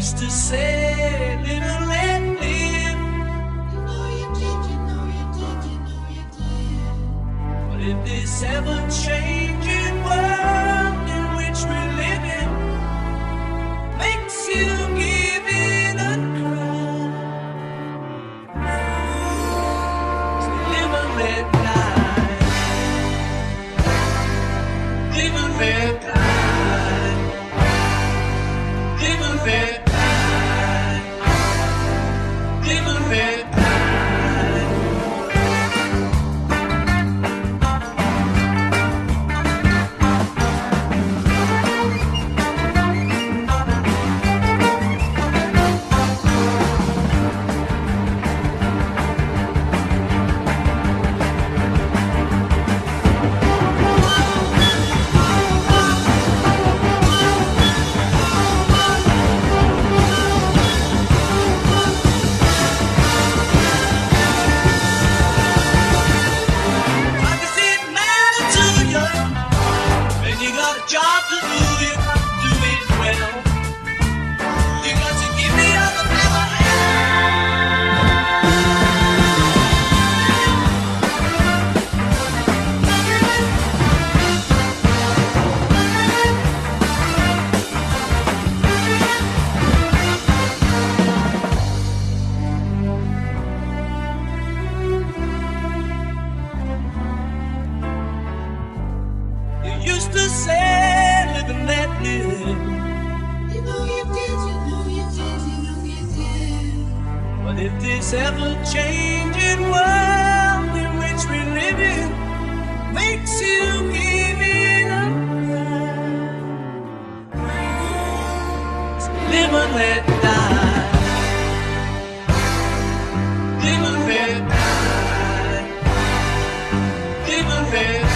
to say, live and let live. You know you did, you know you did, you know you did. But if this ever changing used to say, live and let live. You know you did, you know you did, you know you did. But if this ever-changing world in which we live in makes you give it up, live and let die. Live and let die. Live and let